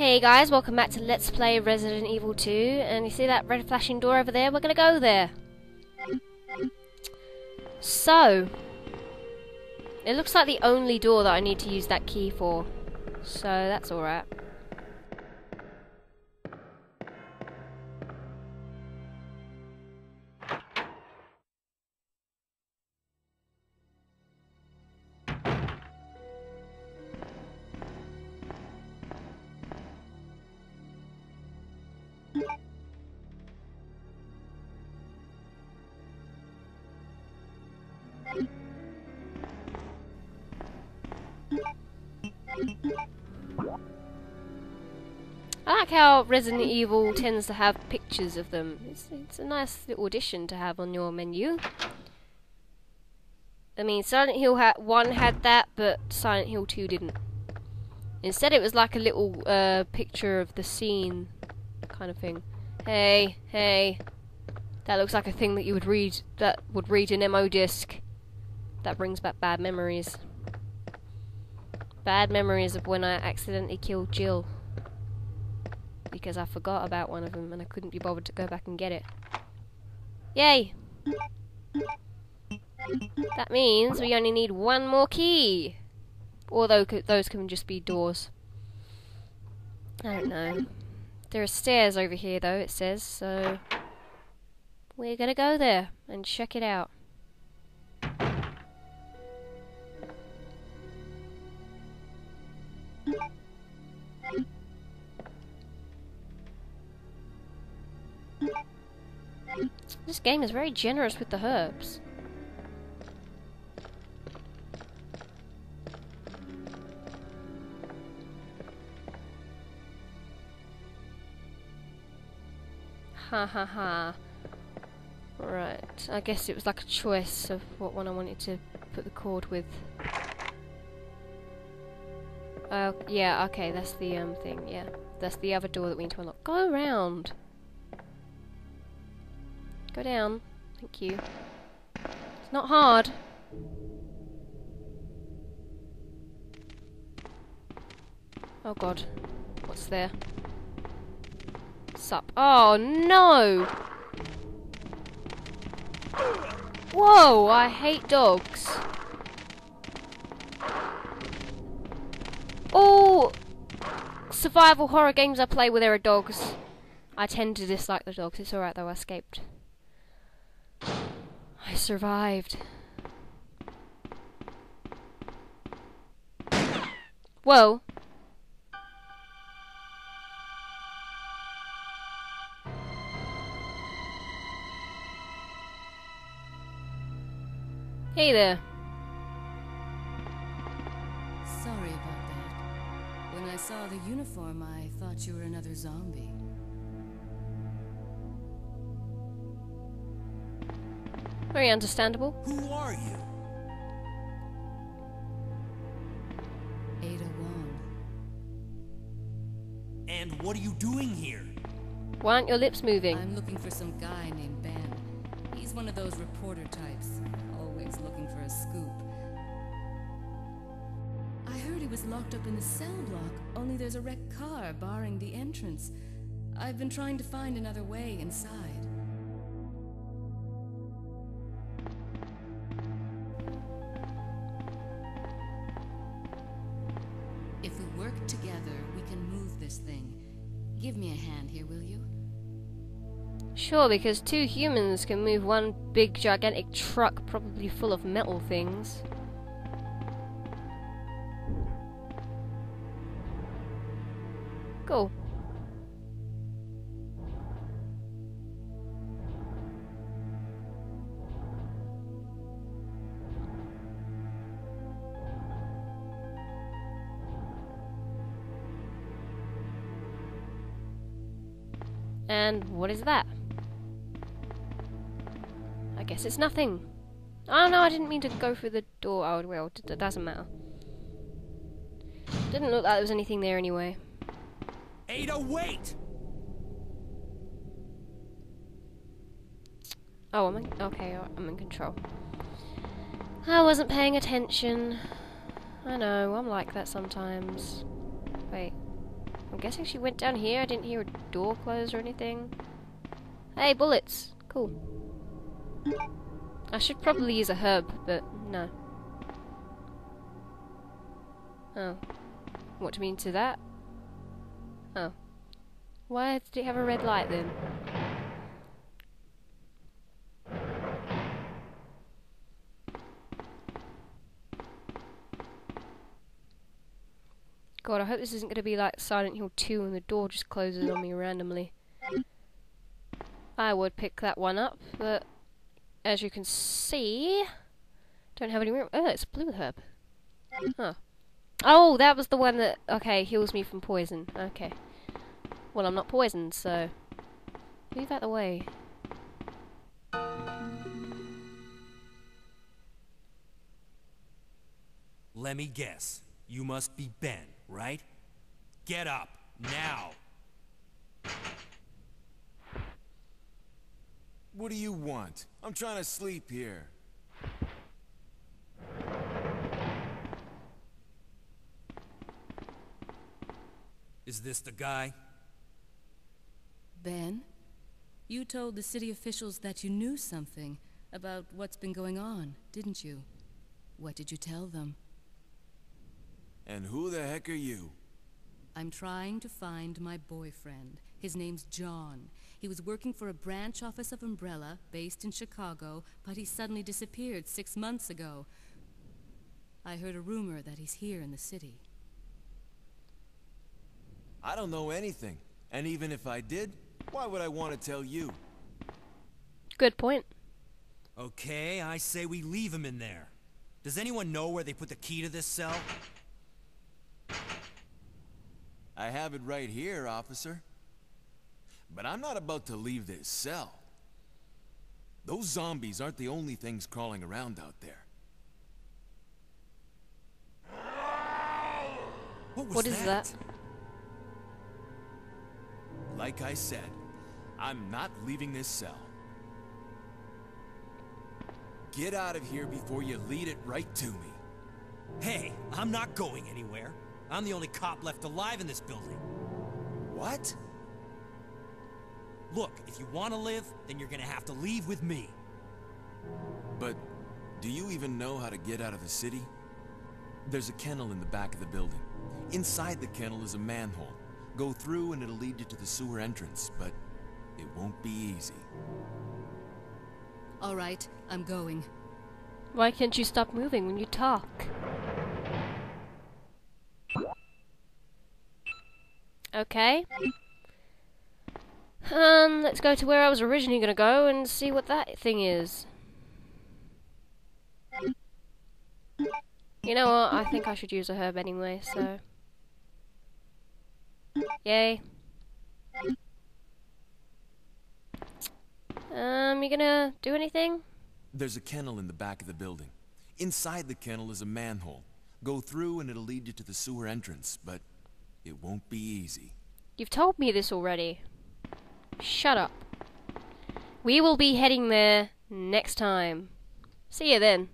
Hey guys, welcome back to Let's Play Resident Evil 2, and you see that red flashing door over there? We're gonna go there. So, it looks like the only door that I need to use that key for, so that's alright. I like how Resident Evil tends to have pictures of them. It's, it's a nice little addition to have on your menu. I mean, Silent Hill ha 1 had that, but Silent Hill 2 didn't. Instead, it was like a little uh, picture of the scene kind of thing. Hey, hey. That looks like a thing that you would read, that would read an MO disc. That brings back bad memories. Bad memories of when I accidentally killed Jill because I forgot about one of them and I couldn't be bothered to go back and get it. Yay! That means we only need one more key. Although those can just be doors. I don't know. There are stairs over here though, it says, so... We're gonna go there and check it out. This game is very generous with the herbs. Ha ha ha. Right, I guess it was like a choice of what one I wanted to put the cord with. Uh, yeah, okay, that's the um thing, yeah. That's the other door that we need to unlock. Go around! Go down. Thank you. It's not hard. Oh god. What's there? Sup? Oh no! Whoa! I hate dogs. All survival horror games I play where there are dogs, I tend to dislike the dogs. It's alright though, I escaped. I survived. Whoa. Hey there. Sorry about that. When I saw the uniform, I thought you were another zombie. Very understandable. Who are you? Ada Wong. And what are you doing here? Why aren't your lips moving? I'm looking for some guy named Ben. He's one of those reporter types, always looking for a scoop. I heard he was locked up in the cell block, only there's a wrecked car barring the entrance. I've been trying to find another way inside. Work together, we can move this thing. Give me a hand here, will you? Sure, because two humans can move one big gigantic truck probably full of metal things. Cool. And what is that? I guess it's nothing. Oh no, I didn't mean to go through the door. Oh well, it doesn't matter. Didn't look like there was anything there anyway. Ada, wait! Oh, I'm in, okay. I'm in control. I wasn't paying attention. I know, I'm like that sometimes. Wait. I'm guessing she went down here. I didn't hear a door close or anything. Hey, bullets. Cool. I should probably use a herb, but no. Oh. What do you mean to that? Oh. Why did it have a red light then? God, I hope this isn't going to be like Silent Hill 2 and the door just closes on me randomly. I would pick that one up, but as you can see, don't have any room. Oh, it's blue herb. Huh. Oh, that was the one that, okay, heals me from poison. Okay. Well, I'm not poisoned, so... Move out the way. Let me guess. You must be Ben, right? Get up, now! What do you want? I'm trying to sleep here. Is this the guy? Ben? You told the city officials that you knew something about what's been going on, didn't you? What did you tell them? And who the heck are you? I'm trying to find my boyfriend. His name's John. He was working for a branch office of Umbrella, based in Chicago, but he suddenly disappeared six months ago. I heard a rumor that he's here in the city. I don't know anything. And even if I did, why would I want to tell you? Good point. Okay, I say we leave him in there. Does anyone know where they put the key to this cell? I have it right here, officer. But I'm not about to leave this cell. Those zombies aren't the only things crawling around out there. What was What is that? Like I said, I'm not leaving this cell. Get out of here before you lead it right to me. Hey, I'm not going anywhere. I'm the only cop left alive in this building. What? Look, if you want to live, then you're gonna have to leave with me. But do you even know how to get out of the city? There's a kennel in the back of the building. Inside the kennel is a manhole. Go through and it'll lead you to the sewer entrance, but it won't be easy. All right, I'm going. Why can't you stop moving when you talk? Okay. Um, let's go to where I was originally gonna go and see what that thing is. You know what? I think I should use a herb anyway, so. Yay. Um, you gonna do anything? There's a kennel in the back of the building. Inside the kennel is a manhole. Go through and it'll lead you to the sewer entrance, but it won't be easy. You've told me this already. Shut up. We will be heading there next time. See you then.